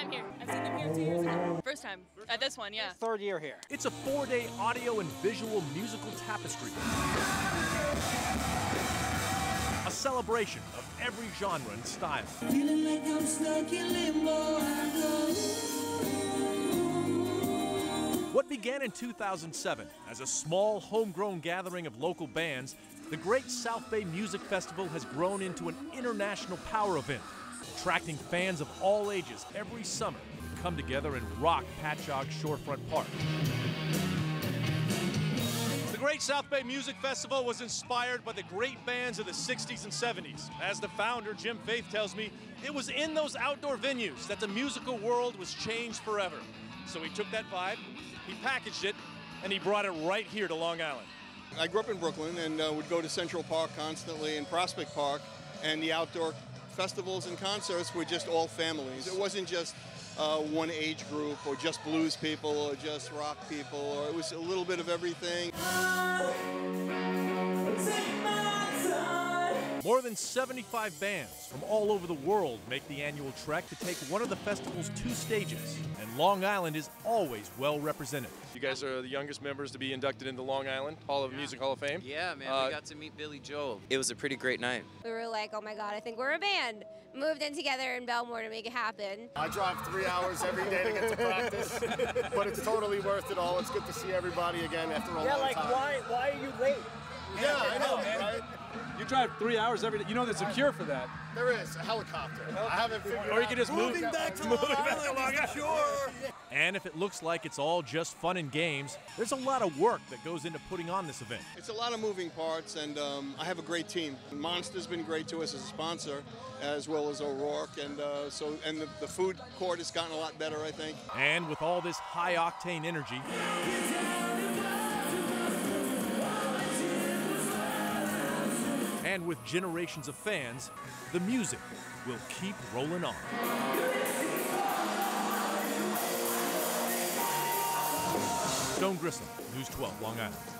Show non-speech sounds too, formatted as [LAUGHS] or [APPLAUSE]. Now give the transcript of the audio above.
time here. I've seen them here two years ago. First time at this one, yeah. Third year here. It's a four day audio and visual musical tapestry. A celebration of every genre and style. Feeling like I'm stuck in limbo. What began in 2007 as a small homegrown gathering of local bands, the Great South Bay Music Festival has grown into an international power event, attracting fans of all ages every summer to come together and rock Patchogue Shorefront Park. The Great South Bay Music Festival was inspired by the great bands of the 60s and 70s. As the founder, Jim Faith, tells me, it was in those outdoor venues that the musical world was changed forever. So he took that vibe, he packaged it, and he brought it right here to Long Island. I grew up in Brooklyn and uh, would go to Central Park constantly and Prospect Park, and the outdoor festivals and concerts were just all families. It wasn't just uh, one age group or just blues people or just rock people, or it was a little bit of everything. More than 75 bands from all over the world make the annual trek to take one of the festival's two stages, and Long Island is always well represented. You guys are the youngest members to be inducted into Long Island Hall of Music Hall of Fame. Yeah, man, Uh, we got to meet Billy Joel. It was a pretty great night. We were like, oh my god, I think we're a band. Moved in together in Bellmore to make it happen. I drive three hours every day to get to practice, [LAUGHS] but it's totally worth it all. It's good to see everybody again after a Yeah, long like time. why why are you late? Yeah, I know, right? You drive three hours every day. You know there's a cure for that. There is a helicopter. I haven't figured Or you out- can just move. back to Long Island, Sure. And if it looks like it's all just fun and games, there's a lot of work that goes into putting on this event. It's a lot of moving parts, and um, I have a great team. Monster's been great to us as a sponsor, as well as O'Rourke, and uh, so and the, the food court has gotten a lot better, I think. And with all this high octane energy, and with generations of fans, the music will keep rolling on. Stone Grissom, News 12, Long Island.